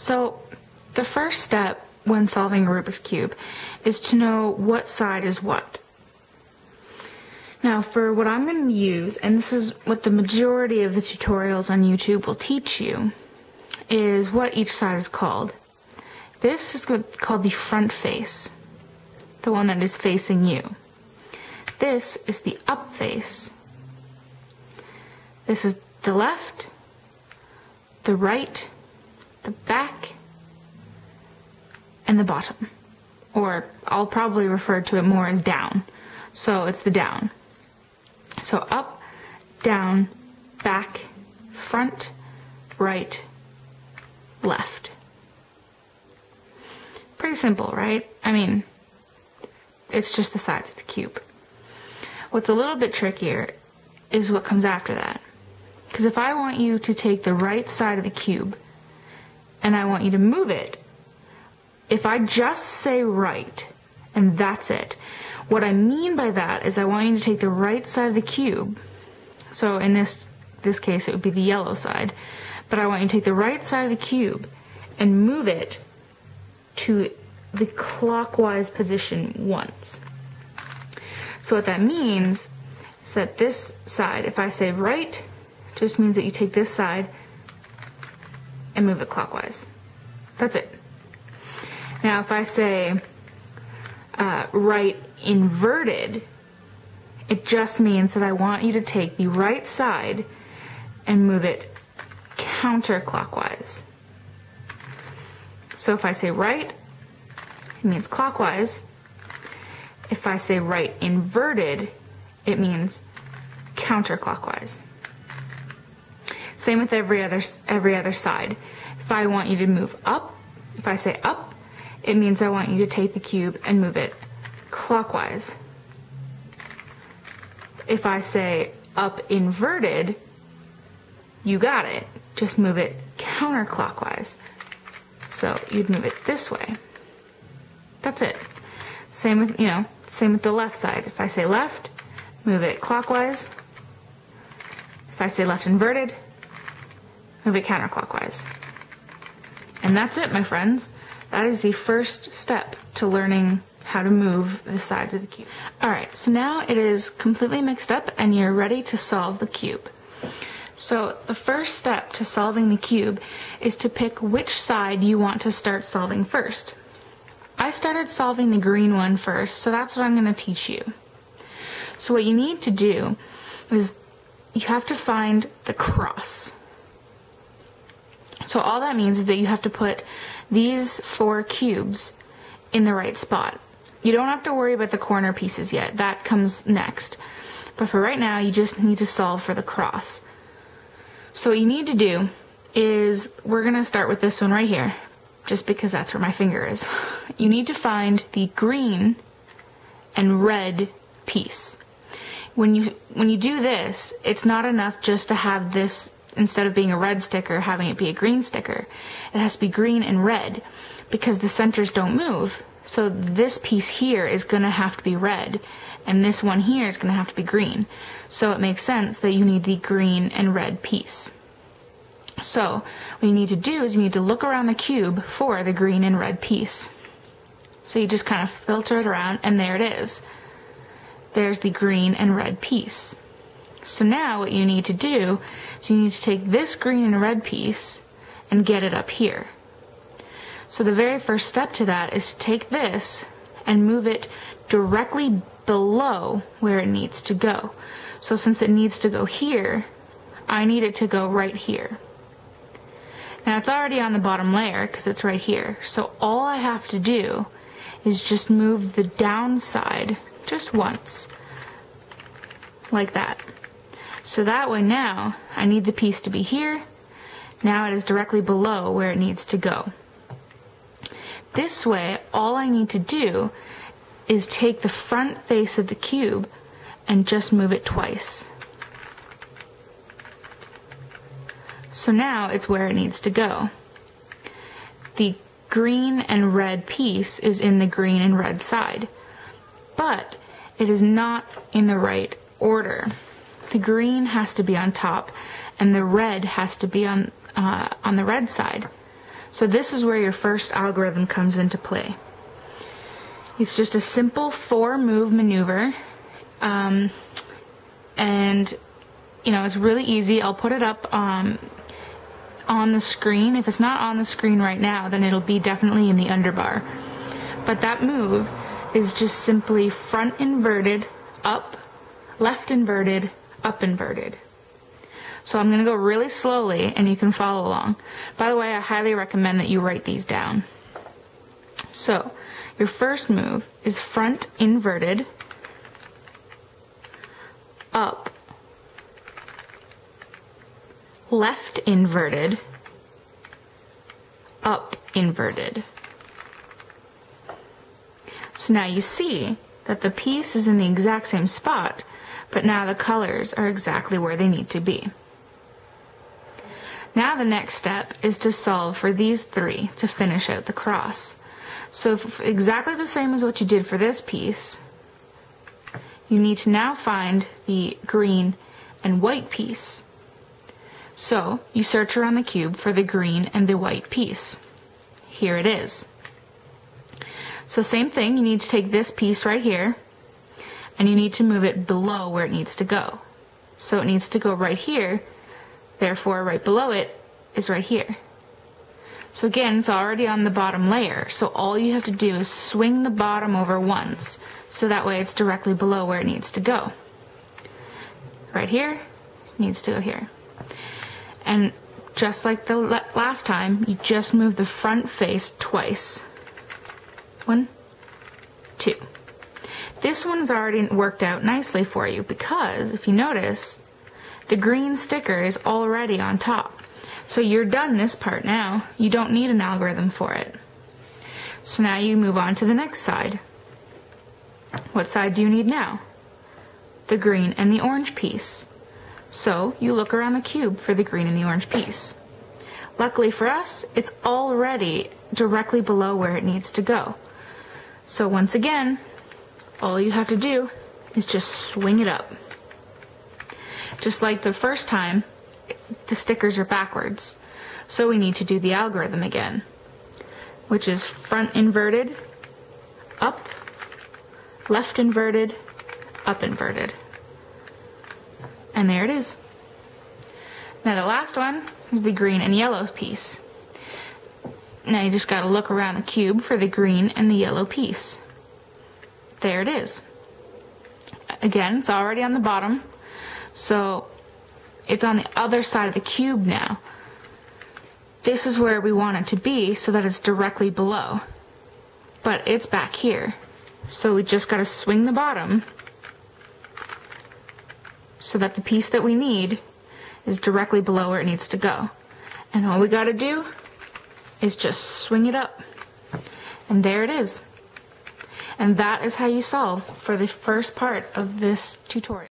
So the first step when solving a Rubik's Cube is to know what side is what. Now for what I'm going to use, and this is what the majority of the tutorials on YouTube will teach you, is what each side is called. This is called the front face, the one that is facing you. This is the up face. This is the left, the right, the back, and the bottom. Or I'll probably refer to it more as down. So it's the down. So up, down, back, front, right, left. Pretty simple, right? I mean, it's just the sides of the cube. What's a little bit trickier is what comes after that. Because if I want you to take the right side of the cube and I want you to move it, if I just say right and that's it, what I mean by that is I want you to take the right side of the cube. So in this this case it would be the yellow side, but I want you to take the right side of the cube and move it to the clockwise position once. So what that means is that this side, if I say right, just means that you take this side and move it clockwise. That's it. Now if I say uh, right inverted, it just means that I want you to take the right side and move it counterclockwise. So if I say right, it means clockwise. If I say right inverted, it means counterclockwise. Same with every other every other side. If I want you to move up, if I say up, it means I want you to take the cube and move it clockwise. If I say up inverted, you got it. Just move it counterclockwise. So you'd move it this way. That's it. Same with, you know, same with the left side. If I say left, move it clockwise. If I say left inverted, move it counterclockwise. And that's it, my friends. That is the first step to learning how to move the sides of the cube. Alright, so now it is completely mixed up and you're ready to solve the cube. So the first step to solving the cube is to pick which side you want to start solving first. I started solving the green one first, so that's what I'm going to teach you. So what you need to do is you have to find the cross. So all that means is that you have to put these four cubes in the right spot. You don't have to worry about the corner pieces yet. That comes next. But for right now, you just need to solve for the cross. So what you need to do is, we're going to start with this one right here just because that's where my finger is. You need to find the green and red piece. When you when you do this, it's not enough just to have this instead of being a red sticker having it be a green sticker. It has to be green and red because the centers don't move. So this piece here is going to have to be red and this one here is going to have to be green. So it makes sense that you need the green and red piece. So what you need to do is you need to look around the cube for the green and red piece. So you just kind of filter it around and there it is. There's the green and red piece. So now what you need to do is you need to take this green and red piece and get it up here. So the very first step to that is to take this and move it directly below where it needs to go. So since it needs to go here, I need it to go right here. Now it's already on the bottom layer because it's right here. So all I have to do is just move the downside just once. Like that. So that way now, I need the piece to be here. Now it is directly below where it needs to go. This way, all I need to do is take the front face of the cube and just move it twice. So now it's where it needs to go. The green and red piece is in the green and red side, but it is not in the right order. The green has to be on top and the red has to be on, uh, on the red side. So this is where your first algorithm comes into play. It's just a simple four move maneuver. Um, and, you know, it's really easy. I'll put it up um, on the screen. If it's not on the screen right now, then it'll be definitely in the underbar. But that move is just simply front inverted, up, left inverted, up inverted. So I'm going to go really slowly and you can follow along. By the way, I highly recommend that you write these down. So your first move is front inverted, up, left inverted, up inverted. So now you see that the piece is in the exact same spot, but now the colors are exactly where they need to be. Now the next step is to solve for these three to finish out the cross. So exactly the same as what you did for this piece, you need to now find the green and white piece. So you search around the cube for the green and the white piece. Here it is. So same thing, you need to take this piece right here and you need to move it below where it needs to go. So it needs to go right here Therefore, right below it is right here. So again, it's already on the bottom layer. So all you have to do is swing the bottom over once. So that way it's directly below where it needs to go. Right here, needs to go here. And just like the last time, you just move the front face twice. One, two. This one's already worked out nicely for you because if you notice, the green sticker is already on top. So you're done this part now. You don't need an algorithm for it. So now you move on to the next side. What side do you need now? The green and the orange piece. So you look around the cube for the green and the orange piece. Luckily for us, it's already directly below where it needs to go. So once again, all you have to do is just swing it up. Just like the first time, the stickers are backwards. So we need to do the algorithm again, which is front inverted, up, left inverted, up inverted. And there it is. Now the last one is the green and yellow piece. Now you just gotta look around the cube for the green and the yellow piece. There it is. Again, it's already on the bottom, so it's on the other side of the cube now. This is where we want it to be so that it's directly below. But it's back here. So we just gotta swing the bottom so that the piece that we need is directly below where it needs to go. And all we gotta do is just swing it up. And there it is. And that is how you solve for the first part of this tutorial.